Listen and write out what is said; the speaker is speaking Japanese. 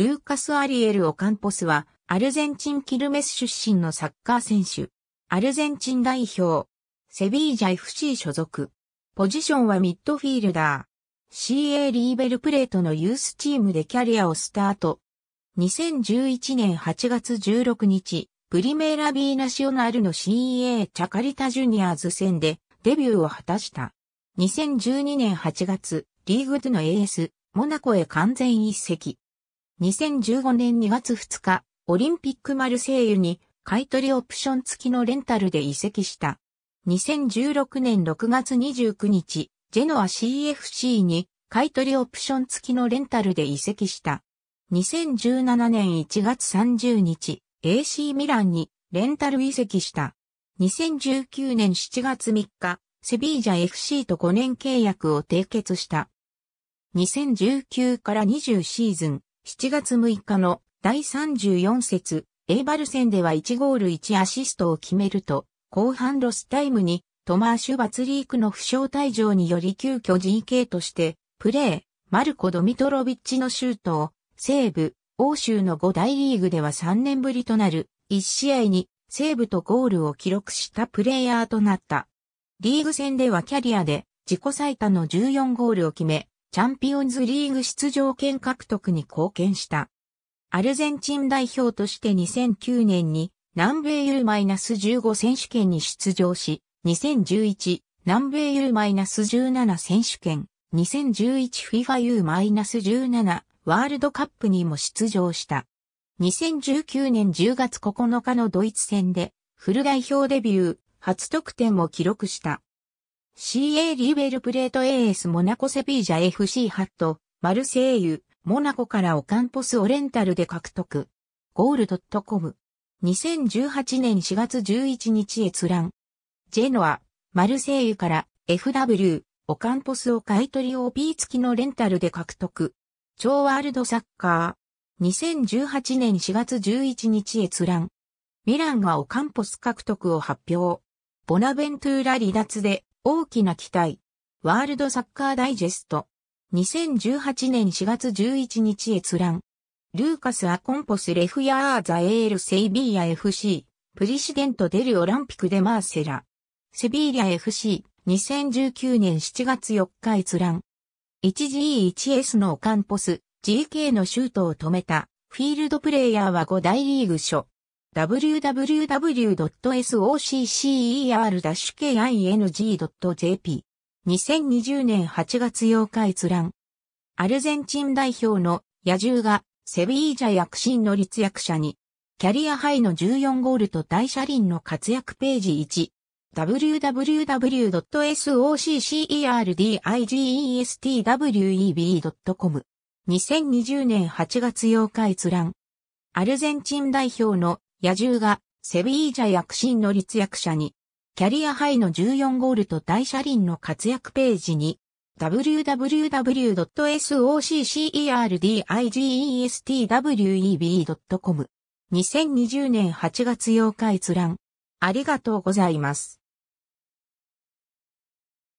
ルーカス・アリエル・オカンポスは、アルゼンチン・キルメス出身のサッカー選手。アルゼンチン代表。セビージャ FC 所属。ポジションはミッドフィールダー。CA リーベルプレートのユースチームでキャリアをスタート。2011年8月16日、プリメーラビーナシオナルの CA チャカリタジュニアーズ戦でデビューを果たした。2012年8月、リーグ2の AS、モナコへ完全移籍。2015年2月2日、オリンピックマルセイユに買取オプション付きのレンタルで移籍した。2016年6月29日、ジェノア CFC に買取オプション付きのレンタルで移籍した。2017年1月30日、AC ミランにレンタル移籍した。2019年7月3日、セビージャ FC と5年契約を締結した。2019から20シーズン、7月6日の第34節、エイバル戦では1ゴール1アシストを決めると、後半ロスタイムにトマーシュ・バツリークの負傷退場により急遽 GK としてプレー、マルコ・ドミトロビッチのシュートをセーブ、欧州の5大リーグでは3年ぶりとなる1試合にセーブとゴールを記録したプレイヤーとなった。リーグ戦ではキャリアで自己最多の14ゴールを決め、チャンピオンズリーグ出場権獲得に貢献した。アルゼンチン代表として2009年に南米 U-15 選手権に出場し、2011南米 U-17 選手権、2011FIFA U-17 ワールドカップにも出場した。2019年10月9日のドイツ戦でフル代表デビュー、初得点を記録した。CA リーベルプレート AS モナコセピージャ FC ハット、マルセイユ、モナコからオカンポスをレンタルで獲得。ゴール .com。2018年4月11日閲覧。ジェノア、マルセイユから FW、オカンポスを買取 OP 付きのレンタルで獲得。超ワールドサッカー。2018年4月11日閲覧。ミランがオカンポス獲得を発表。ボナベントゥーラ離脱で大きな期待。ワールドサッカーダイジェスト。2018年4月11日閲覧。ルーカス・アコンポス・レフヤーザ・エール・セイビーヤ FC。プリシデント・デル・オランピク・デ・マーセラ。セビーリャ FC。2019年7月4日閲覧。1G1S のオカンポス、GK のシュートを止めた。フィールドプレイヤーは5大リーグ初。www.soccer-king.jp 2020年8月8日閲覧。アルゼンチン代表の野獣がセビージャ躍進の立役者に、キャリアハイの14ゴールと大車輪の活躍ページ1。www.soccerdigestweb.com 2020年8月8日閲覧。アルゼンチン代表の野獣がセビージャ躍進の立役者に、キャリアハイの14ゴールと大車輪の活躍ページに、www.soccerdigestweb.com 2020年8月8日閲覧。ありがとうございます。